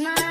smile.